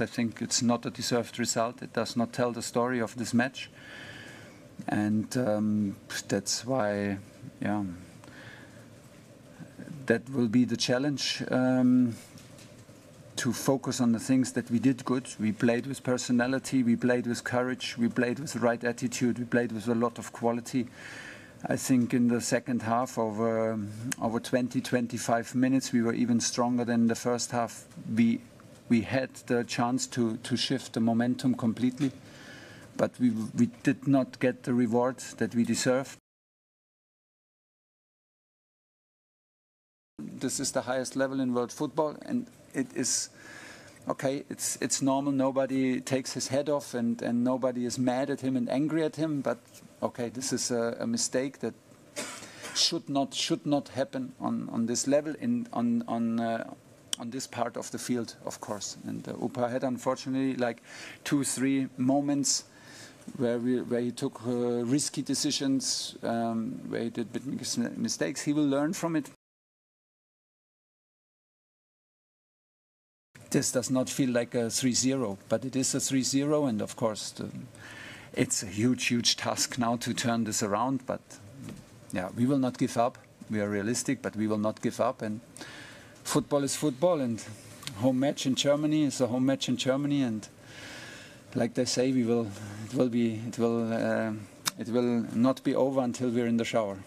I think it's not a deserved result. It does not tell the story of this match. And um, that's why, yeah, that will be the challenge. Um, to focus on the things that we did good. We played with personality, we played with courage, we played with the right attitude, we played with a lot of quality. I think in the second half, over over 20, 25 minutes, we were even stronger than the first half. We we had the chance to to shift the momentum completely, but we we did not get the reward that we deserved. This is the highest level in world football, and it is okay. It's it's normal. Nobody takes his head off, and and nobody is mad at him and angry at him. But okay, this is a, a mistake that should not should not happen on on this level in on on. Uh, on this part of the field, of course, and uh, Upa had unfortunately like two, three moments where we, where he took uh, risky decisions, um, where he did mistakes. He will learn from it. this does not feel like a 3-0, but it is a 3-0, and of course, the, it's a huge, huge task now to turn this around. But yeah, we will not give up. We are realistic, but we will not give up. And football is football, and home match in Germany is a home match in Germany. And like they say, we will. It will be. It will. Uh, it will not be over until we're in the shower.